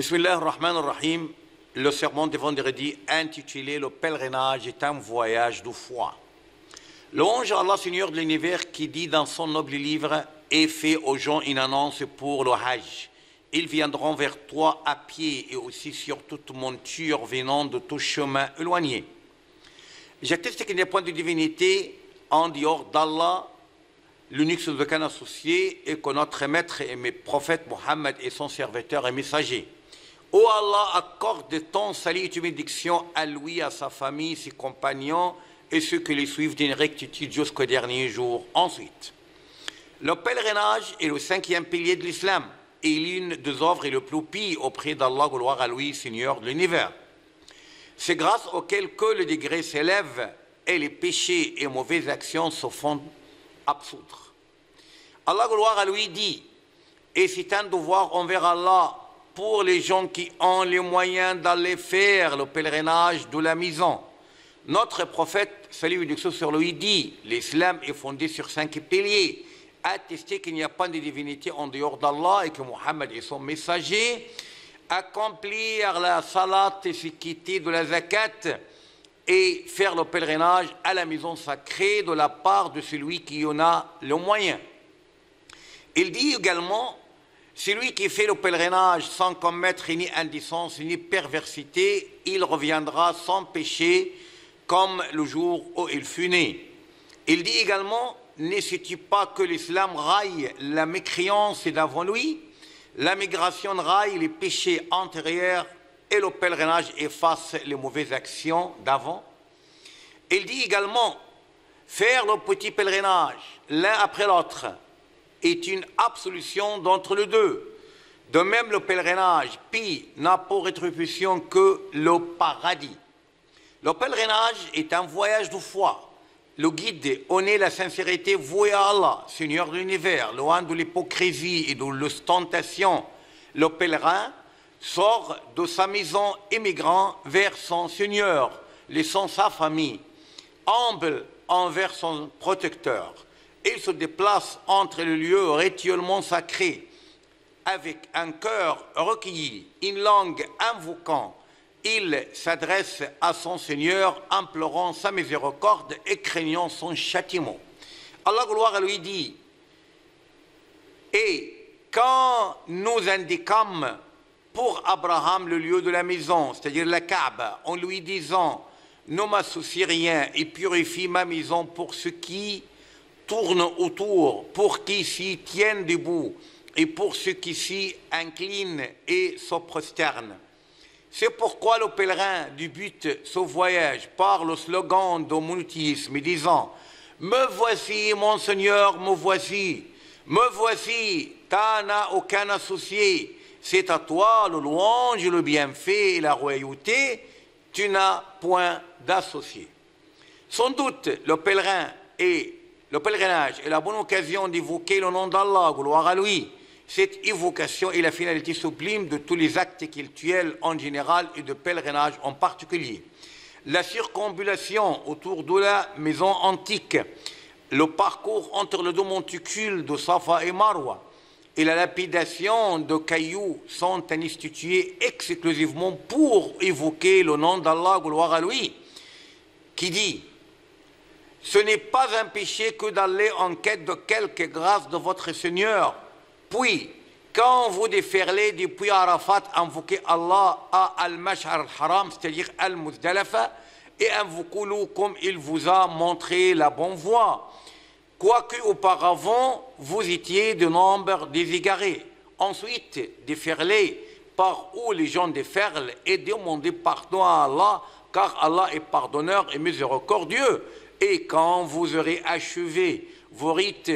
Bismillah ar-Rahman ar-Rahim, le sermon de vendredi intitulé Le pèlerinage est un voyage de foi. Louange à Allah, Seigneur de l'univers, qui dit dans son noble livre Et fait aux gens une annonce pour le Hajj. Ils viendront vers toi à pied et aussi sur toute monture venant de tout chemin éloigné. J'atteste qu'il n'y a point de divinité en dehors d'Allah, l'unique sans aucun associé, et que notre maître et mes prophètes Mohammed et son serviteur et messager. Ô Allah, accorde ton salut et tes bénédictions à lui, à sa famille, ses compagnons et ceux qui les suivent d'une rectitude jusqu'au dernier jour. Ensuite, le pèlerinage est le cinquième pilier de l'islam et l'une des œuvres et le plus pire auprès d'Allah, gloire à lui, Seigneur de l'univers. C'est grâce auquel que le degré s'élève et les péchés et mauvaises actions se font absoudre. Allah, gloire à lui, dit Et c'est un devoir envers Allah pour les gens qui ont les moyens d'aller faire le pèlerinage de la maison. Notre prophète, salut et sur lui, dit L'islam est fondé sur cinq piliers. Attester qu'il n'y a pas de divinité en dehors d'Allah et que Mohammed est son messager. Accomplir la salat et s'quitter de la zakat et faire le pèlerinage à la maison sacrée de la part de celui qui en a le moyen. Il dit également celui qui fait le pèlerinage sans commettre ni indécence ni perversité, il reviendra sans péché comme le jour où il fut né. Il dit également, ne sais-tu pas que l'islam raille la mécréance d'avant lui? La migration raille les péchés antérieurs et le pèlerinage efface les mauvaises actions d'avant. Il dit également, faire le petit pèlerinage l'un après l'autre est une absolution d'entre les deux. De même, le pèlerinage, puis n'a pour rétribution que le paradis. Le pèlerinage est un voyage de foi. Le guide honnête la sincérité vouée à Allah, Seigneur de l'univers, loin de l'hypocrisie et de l'ostentation. Le pèlerin sort de sa maison émigrant vers son Seigneur, laissant sa famille, humble envers son protecteur. Il se déplace entre les lieux rituellement sacrés avec un cœur recueilli, une langue invoquant. Il s'adresse à son Seigneur, implorant sa miséricorde et craignant son châtiment. Allah gloire lui dit Et quand nous indiquons pour Abraham le lieu de la maison, c'est-à-dire la Kaaba, en lui disant Ne m'associe rien et purifie ma maison pour ceux qui tournent autour, pour qui s'y tiennent debout et pour ceux qui s'y inclinent et se prosternent. C'est pourquoi le pèlerin débute ce voyage par le slogan de monothéisme disant Me voici, mon Seigneur, me voici, me voici, t'en as aucun associé, c'est à toi le louange, le bienfait et la royauté, tu n'as point d'associé. Sans doute, le pèlerin et le pèlerinage est la bonne occasion d'évoquer le nom d'Allah, gloire à lui. Cette évocation est la finalité sublime de tous les actes cultuels en général et de pèlerinage en particulier. La circambulation autour de la maison antique, le parcours entre le deux monticules de Safa et Marwa et la lapidation de cailloux sont institués exclusivement pour évoquer le nom d'Allah, gloire à lui, qui dit Ce n'est pas un péché que d'aller en quête de quelque grâce de votre Seigneur puis, quand vous déferlez depuis Arafat, invoquez Allah à Al-Mash'ar al-Haram, c'est-à-dire Al-Muzdalafa, et invoquez-le comme il vous a montré la bonne voie. Quoique auparavant, vous étiez de nombre déségarés. Ensuite, déferlez par où les gens déferlent et demandez pardon à Allah, car Allah est pardonneur et miséricordieux. Et quand vous aurez achevé vos rites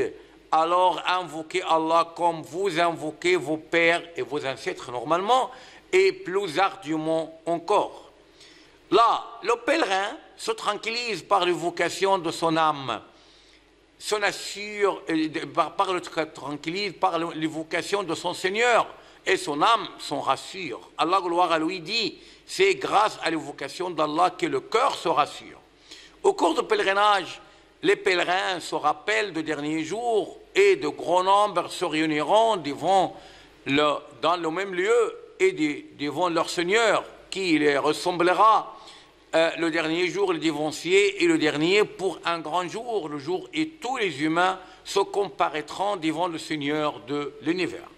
alors invoquez Allah comme vous invoquez vos pères et vos ancêtres normalement, et plus ardument encore. Là, le pèlerin se tranquillise par l'évocation de son âme, son assure, euh, par le tranquillise par l'évocation de son Seigneur, et son âme s'en rassure. Allah, gloire à lui, dit, c'est grâce à l'évocation d'Allah que le cœur se rassure. Au cours du pèlerinage, les pèlerins se rappellent de derniers jours et de grands nombres se réuniront devant dans le même lieu et devant leur Seigneur qui les ressemblera euh, le dernier jour, le dévancier, et le dernier pour un grand jour, le jour où tous les humains se comparaîtront devant le Seigneur de l'univers.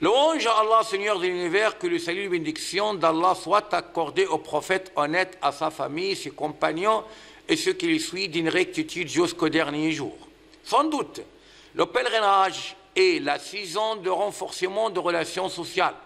Louange à Allah, Seigneur de l'univers, que le salut et bénédiction d'Allah soit accordé au prophète honnête, à sa famille, ses compagnons et ceux qui le suivent d'une rectitude jusqu'au dernier jour. Sans doute, le pèlerinage est la saison de renforcement de relations sociales,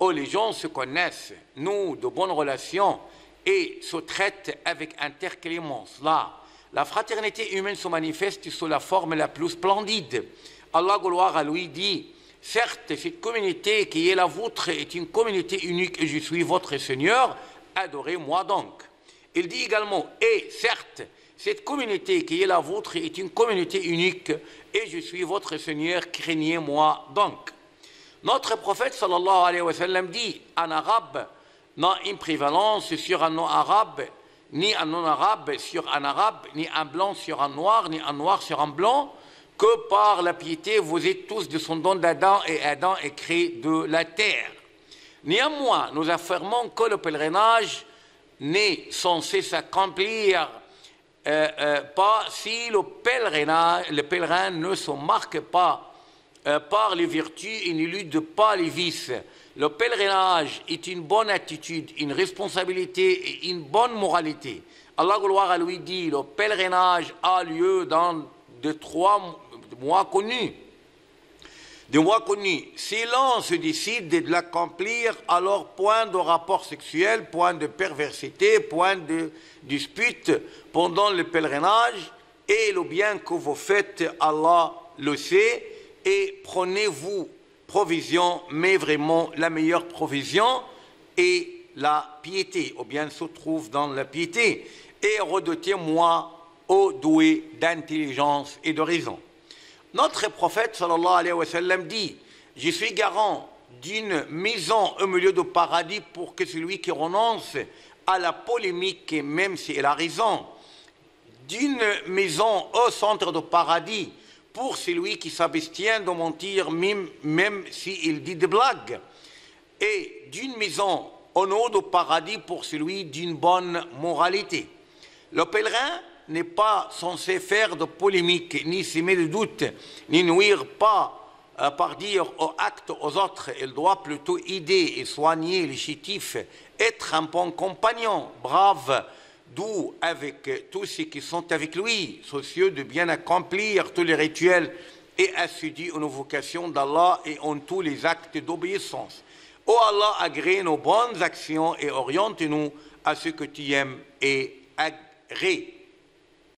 où les gens se connaissent, nous, de bonnes relations, et se traitent avec interclémence. Là, la fraternité humaine se manifeste sous la forme la plus splendide. Allah, gloire à lui, dit Certes, cette communauté qui est la vôtre est une communauté unique et je suis votre Seigneur, adorez-moi donc. Il dit également, et certes, cette communauté qui est la vôtre est une communauté unique et je suis votre Seigneur, craignez-moi donc. Notre prophète sallallahu alayhi wa sallam dit, un arabe n'a une prévalence sur un non-arabe, ni un non-arabe sur un arabe, ni un blanc sur un noir, ni un noir sur un blanc, que par la piété vous êtes tous descendants d'Adam et Adam est créé de la terre. Néanmoins, nous affirmons que le pèlerinage n'est censé s'accomplir euh, euh, pas si le, pèlerinage, le pèlerin ne se marque pas euh, par les vertus et n'élude pas les vices. Le pèlerinage est une bonne attitude, une responsabilité et une bonne moralité. Allah gloire à lui dit, le pèlerinage a lieu dans de trois moi connu. De moi connu, si l'on se décide de l'accomplir, alors point de rapport sexuel, point de perversité, point de dispute pendant le pèlerinage, et le bien que vous faites, Allah le sait, et prenez-vous provision, mais vraiment la meilleure provision est la piété, ou bien se trouve dans la piété, et redotez-moi au doué d'intelligence et de raison. Notre prophète sallallahu alayhi wa sallam dit Je suis garant d'une maison au milieu du paradis pour que celui qui renonce à la polémique, même s'il a raison, d'une maison au centre du paradis pour celui qui s'abstient de mentir, même, même s'il dit des blagues, et d'une maison au nord du paradis pour celui d'une bonne moralité. Le pèlerin n'est pas censé faire de polémique, ni s'aimer de doute, ni nuire pas euh, par dire aux actes aux autres. Il doit plutôt aider et soigner les chétifs, être un bon compagnon, brave, doux avec tous ceux qui sont avec lui, soucieux de bien accomplir tous les rituels et assidu aux vocations d'Allah et en tous les actes d'obéissance. Oh Allah, agrée nos bonnes actions et oriente-nous à ce que tu aimes et agrée.